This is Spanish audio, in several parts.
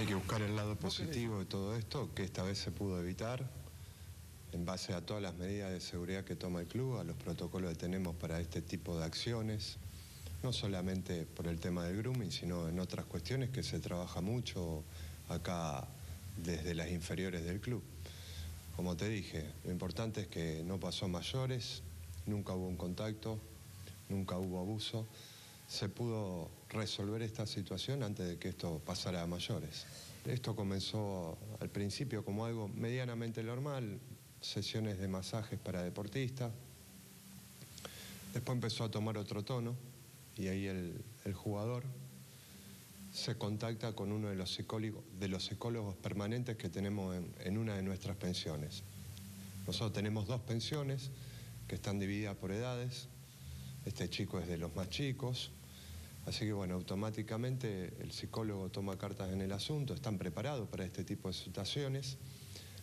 Hay que buscar el lado positivo de todo esto, que esta vez se pudo evitar, en base a todas las medidas de seguridad que toma el club, a los protocolos que tenemos para este tipo de acciones, no solamente por el tema del grooming, sino en otras cuestiones que se trabaja mucho acá desde las inferiores del club. Como te dije, lo importante es que no pasó mayores, nunca hubo un contacto, nunca hubo abuso. Se pudo resolver esta situación antes de que esto pasara a mayores. Esto comenzó al principio como algo medianamente normal, sesiones de masajes para deportistas. Después empezó a tomar otro tono y ahí el, jugador se contacta con uno de los psicólogos, permanentes que tenemos en, en, una de nuestras pensiones. Nosotros tenemos dos pensiones que están divididas por edades. Este chico es de los más chicos. Así que bueno, automáticamente el psicólogo toma cartas en el asunto, están preparados para este tipo de situaciones.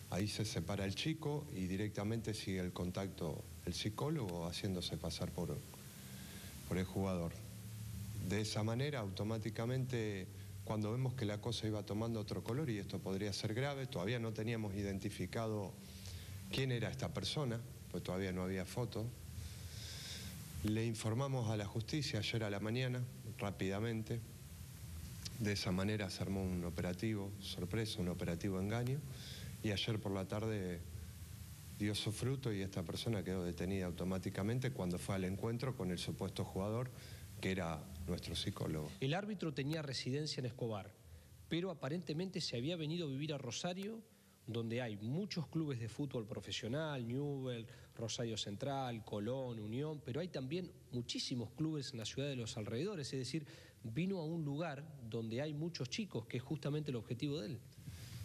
Ahí se separa el chico y directamente sigue el contacto el psicólogo haciéndose pasar por, por el jugador. De esa manera, automáticamente, cuando vemos que la cosa iba tomando otro color y esto podría ser grave, todavía no teníamos identificado quién era esta persona, pues todavía no había foto. Le informamos a la justicia ayer a la mañana, rápidamente. De esa manera se armó un operativo sorpresa, un operativo engaño y ayer por la tarde dio su fruto y esta persona quedó detenida automáticamente cuando fue al encuentro con el supuesto jugador que era nuestro psicólogo. El árbitro tenía residencia en Escobar, pero aparentemente se había venido a vivir a Rosario, donde hay muchos clubes de fútbol profesional, Newell, Rosario Central, Colón, Unión, pero hay también muchísimos clubes en la ciudad de los alrededores, es decir, vino a un lugar donde hay muchos chicos, que es justamente el objetivo de él.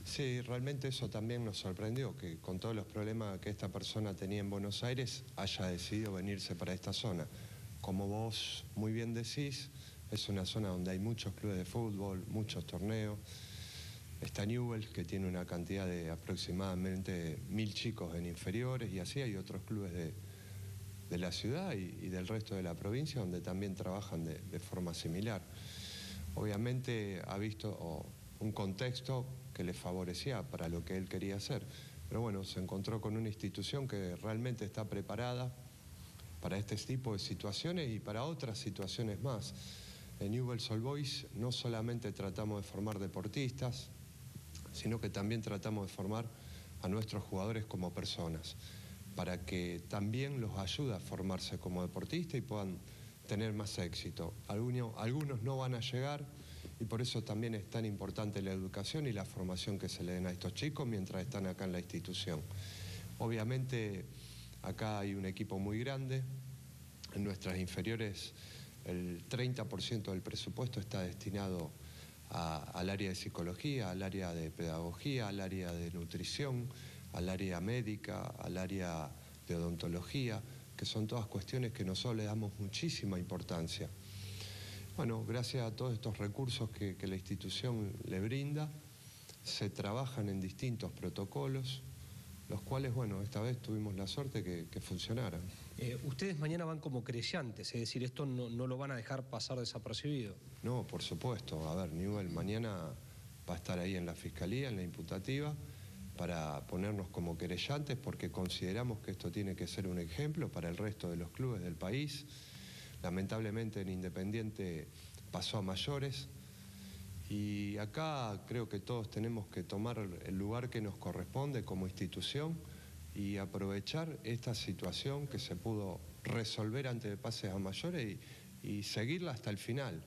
Sí, realmente eso también nos sorprendió, que con todos los problemas que esta persona tenía en Buenos Aires haya decidido venirse para esta zona. Como vos muy bien decís, es una zona donde hay muchos clubes de fútbol, muchos torneos. Está Newell, que tiene una cantidad de aproximadamente mil chicos en inferiores, y así hay otros clubes de, la ciudad y, del resto de la provincia donde también trabajan de, forma similar. Obviamente ha visto un contexto que le favorecía para lo que él quería hacer. Pero bueno, se encontró con una institución que realmente está preparada para este tipo de situaciones y para otras situaciones más. En Newell's All Boys no solamente tratamos de formar deportistas, sino que también tratamos de formar a nuestros jugadores como personas, para que también los ayude a formarse como deportistas y puedan tener más éxito. Algunos, algunos no van a llegar y por eso también es tan importante la educación y la formación que se le den a estos chicos mientras están acá en la institución. Obviamente acá hay un equipo muy grande, en nuestras inferiores el 30% del presupuesto está destinado al área de psicología, al área de pedagogía, al área de nutrición, al área médica, al área de odontología, que son todas cuestiones que nosotros le damos muchísima importancia. Bueno, gracias a todos estos recursos que, la institución le brinda, se trabajan en distintos protocolos, los cuales, bueno, esta vez tuvimos la suerte que, que funcionaran. Eh, ustedes mañana van como creyentes, es decir, esto no, lo van a dejar pasar desapercibido. No, por supuesto. A ver, Newell mañana va a estar ahí en la fiscalía, en la imputativa, para ponernos como querellantes, porque consideramos que esto tiene que ser un ejemplo para el resto de los clubes del país. Lamentablemente en Independiente pasó a mayores y acá creo que todos tenemos que tomar el lugar que nos corresponde como institución y aprovechar esta situación que se pudo resolver antes de pases a mayores y, y seguirla hasta el final.